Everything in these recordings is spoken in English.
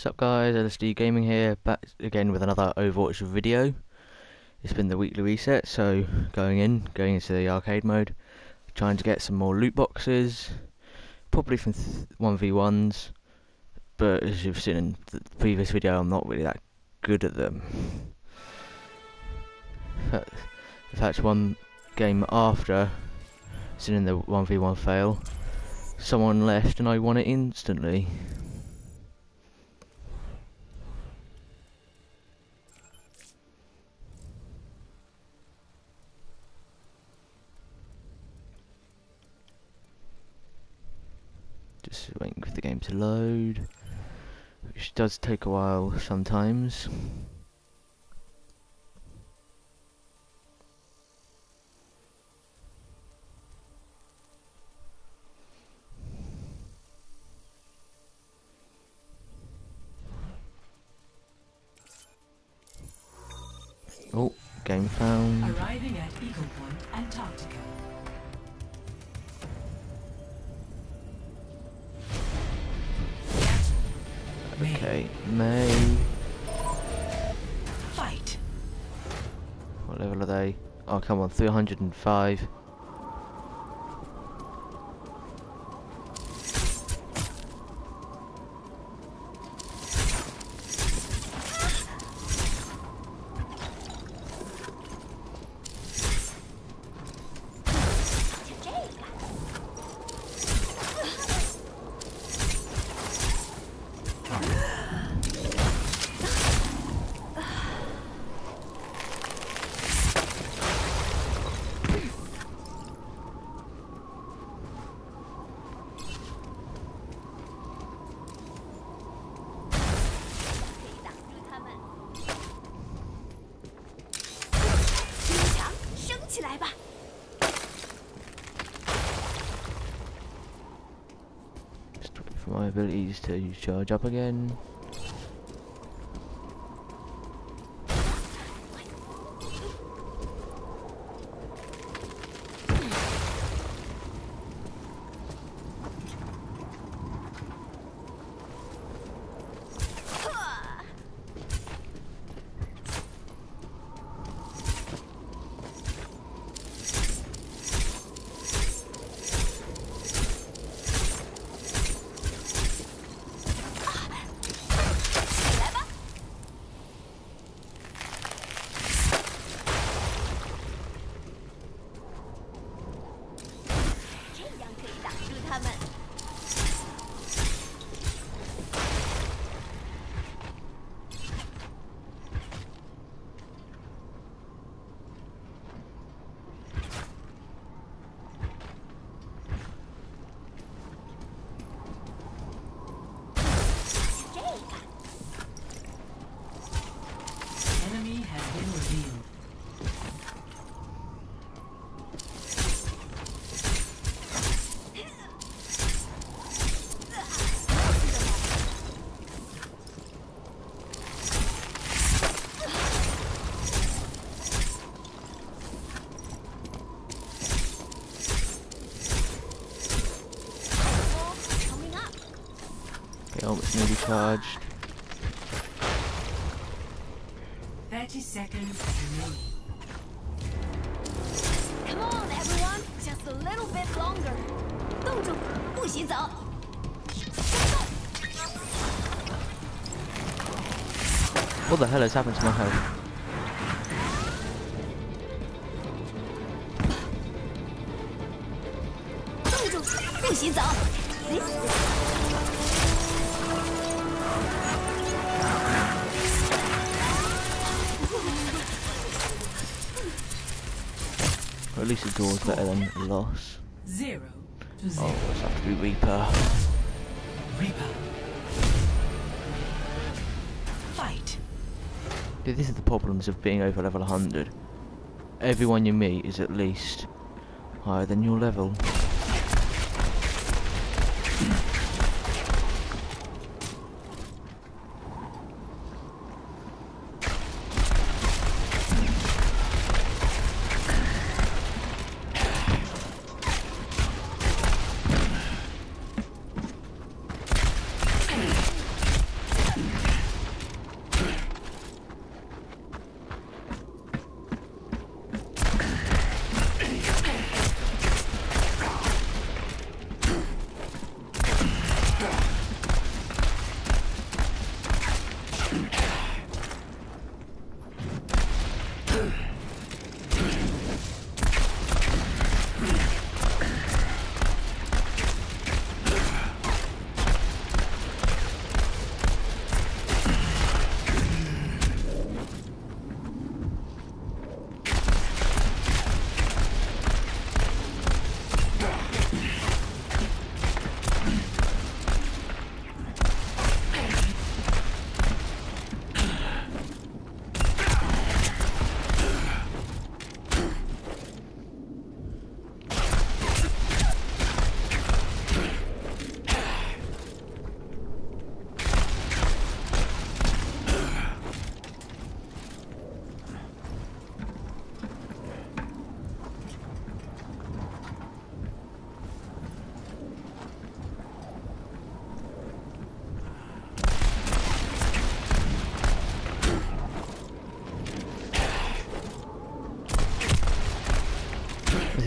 What's up guys, LSD Gaming here, back again with another Overwatch video. It's been the weekly reset, so going in, going into the arcade mode, trying to get some more loot boxes, probably from 1v1s, but as you've seen in the previous video, I'm not really that good at them. In fact, one game after, in the 1v1 fail, someone left and I won it instantly. Just waiting for the game to load, which does take a while sometimes. Oh, game found. Arriving at Eagle Point, Antarctica. Okay, Mei. Fight. What level are they? Oh, come on, 305. Just waiting for abilities to charge up again. Enemy has been revealed. Okay, almost nearly charged. 30 seconds remaining. Come on, everyone, just a little bit longer. 冻住，不许走。 What the hell has happened to my health? "冻 But at least the doors is better than loss. Zero to oh, zero. Oh, it's have to be Reaper. Reaper. Fight. Dude, this is the problems of being over level 100. Everyone you meet is at least higher than your level.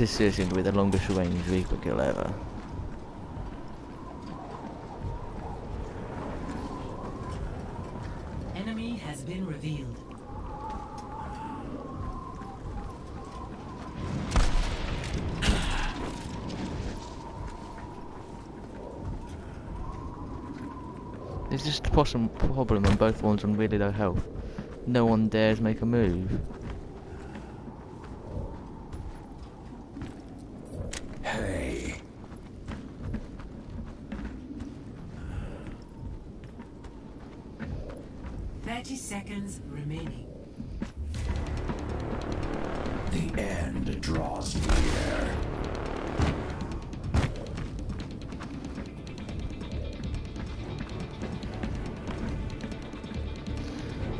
This is going to be the longest range Reaper kill ever. Enemy has been revealed. It's just a possum problem on both ones on really low health. No one dares make a move. The end draws near.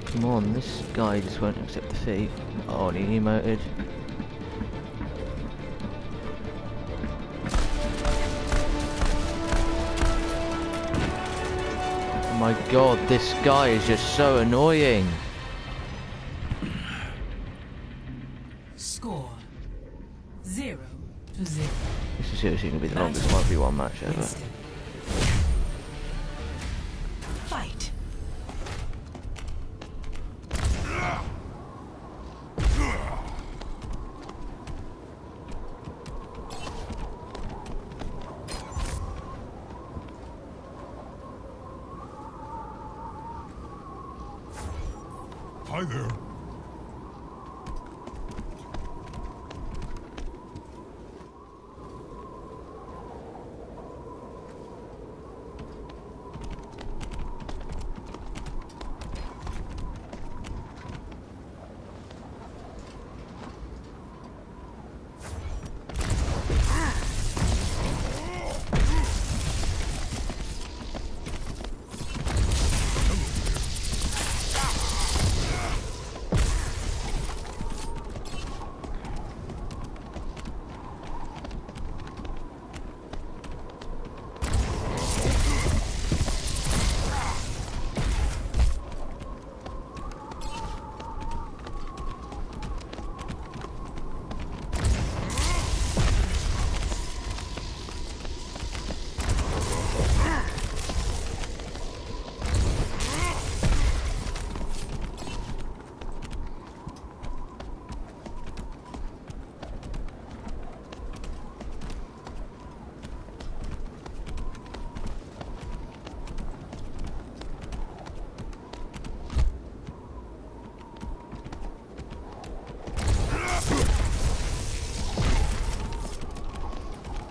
Come on, this guy just won't accept defeat. Oh, and he emoted. My god, this guy is just so annoying. Be the longest 1v1 match ever. Fight. Hi there.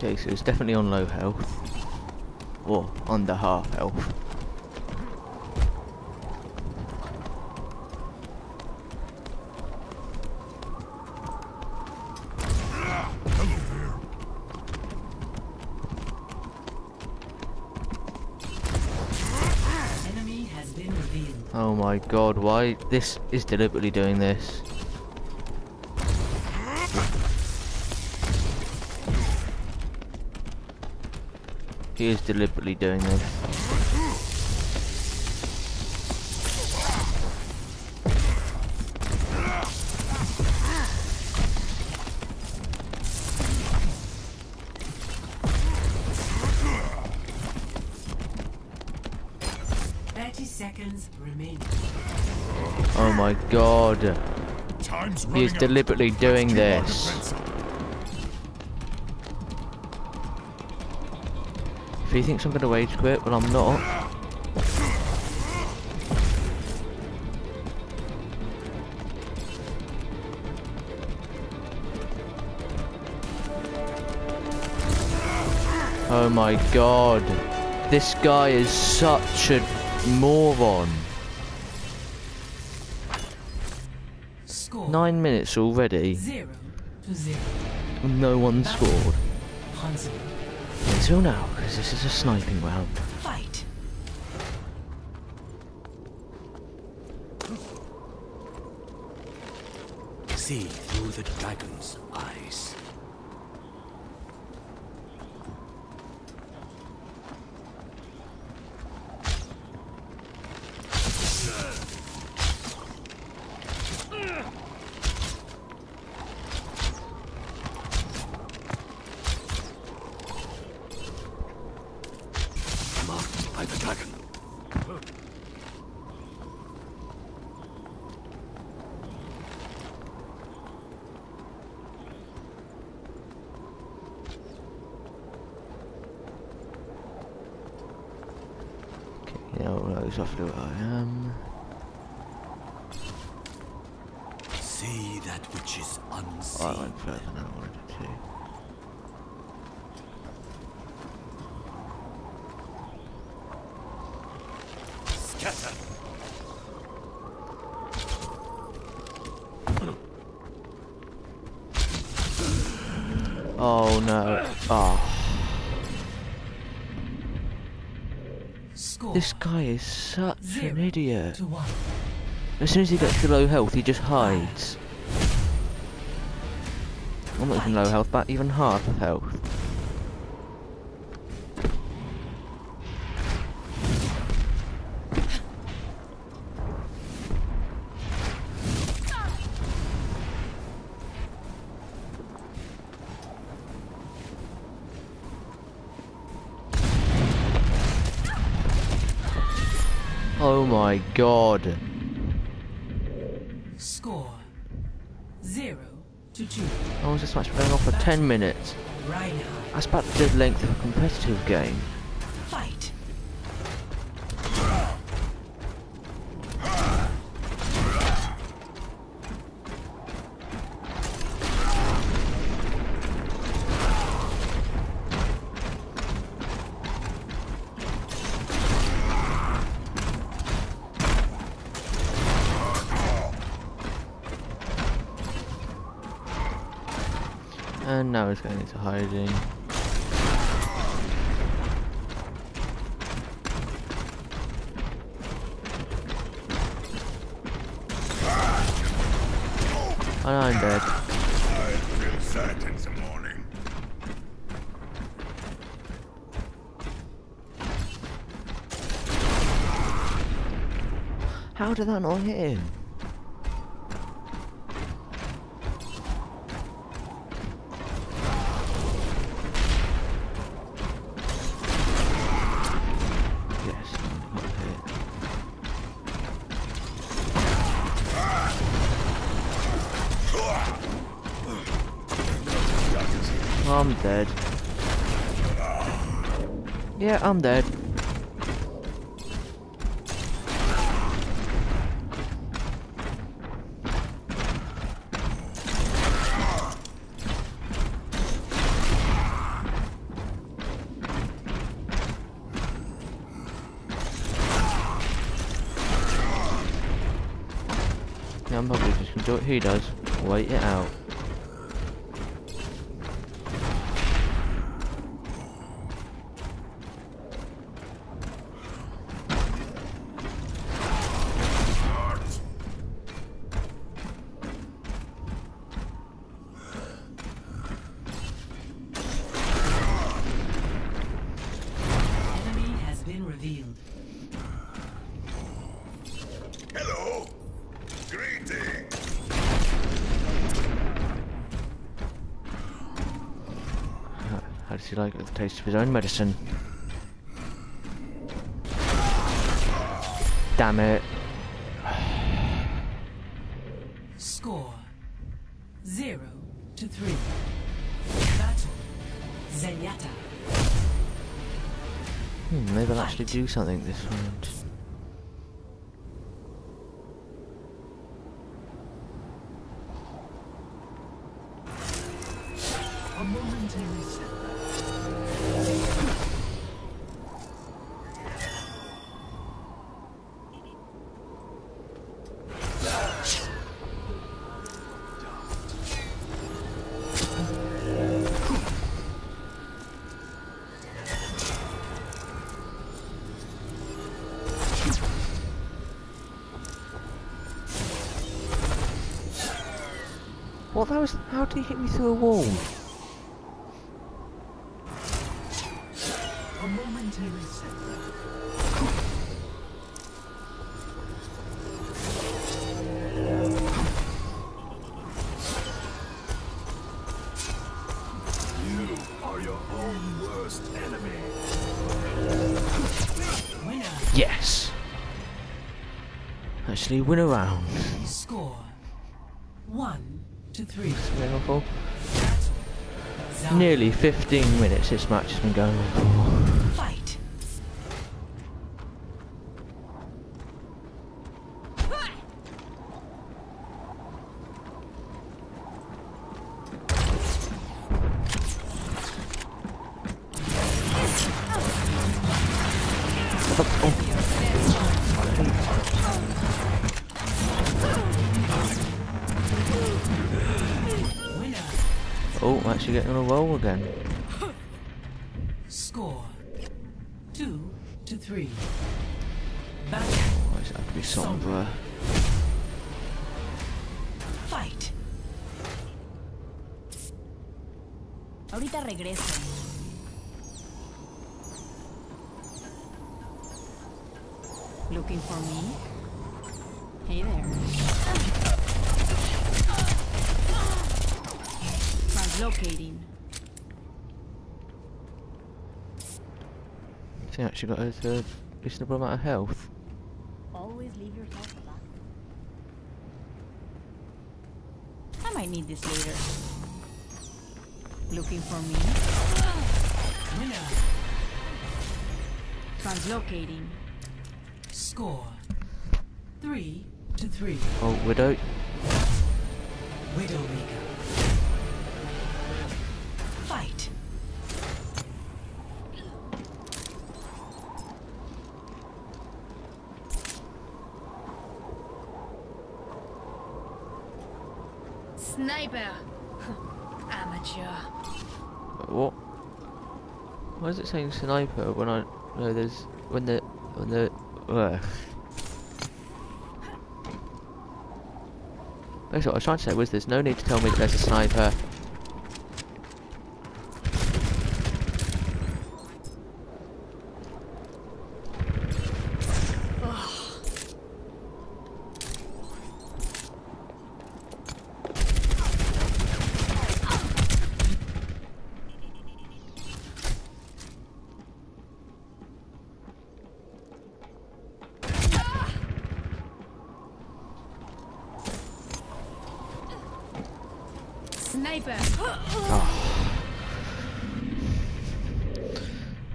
Okay, so it's definitely on low health. Or under half health. Hello there. Enemy has been revealed. Oh my god, why? This is deliberately doing this. He is deliberately doing this. Thirty seconds remaining. Oh my god. He is deliberately doing this. If he thinks I'm gonna rage quit, well I'm not. Oh my god. This guy is such a moron. Score Nine minutes already. zero to zero. No one scored. Huntsman, Until now, because this is a sniping round. fight. See through the dragon's yeah, all knows roughly where I am. Um. See that which is Oh, I went further than I wanted to. Scatter. Oh no. Oh, this guy is such zero an idiot. As soon as he gets to low health, he just hides. I'm not even low health, but even half health. Oh my god. Score zero to two. How was this match going on for 10 minutes? Reinhardt, That's about the length of a competitive game. And now he's going into hiding. And I'm dead. I feel morning. How did that not hit him? I'm dead. Yeah, I'm dead. Yeah, I'm probably just gonna do what he does. Wait it out. He like the taste of his own medicine? Damn it. Score Zero to three. Battle. Zenyatta. Hmm, maybe I'll actually do something this round. A momentary What that was? How did he hit me through a wall? A momentary. You are your own worst enemy. Winner. Yes. Actually, win a round. Score. One to three. Nearly 15 minutes this match has been going on for. Again. Score. Two to three. Battle. Oh, Why does have to be Sombra? Fight. Ahorita regreso. Looking for me? Hey there. Translocating. She actually got a a reasonable amount of health. Always leave your health back. I might need this later. Looking for me? Translocating. Score. Three to three. Oh, Widow. Widowmaker. Fight. Sniper! Amateur. What? Why is it saying sniper when I know there's when the when the uh. Basically, what I was trying to say was there's no need to tell me that there's a sniper. Sniper!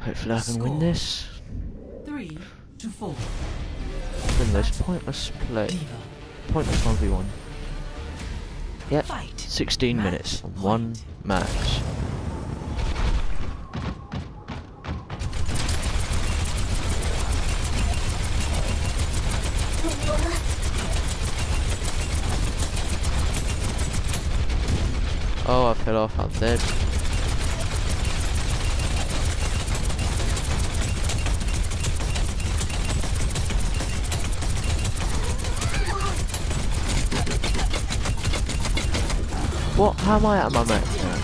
Hopefully, I can win this. Three to four. Win this pointless play, D.Va. pointless one v one. Yep, Fight. 16 Match minutes on one match. Off. What? How am I of my match now?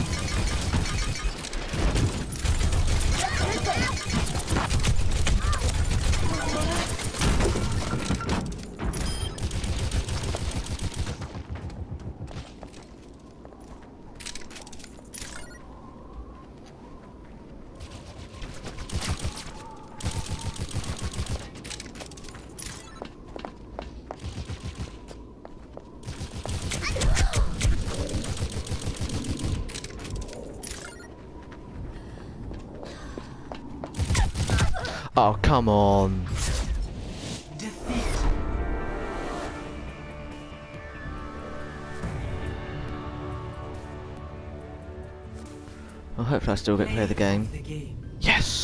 Oh, come on. Defeat. I hope I still get to play the game. The game. Yes!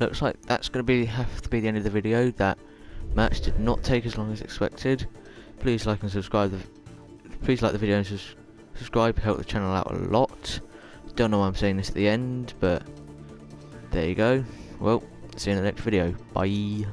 Looks like that's going to be have to be the end of the video. That match did not take as long as expected. Please like and subscribe. The, please like the video and subscribe. Help the channel out a lot. Don't know why I'm saying this at the end, but there you go. Well, see you in the next video. Bye.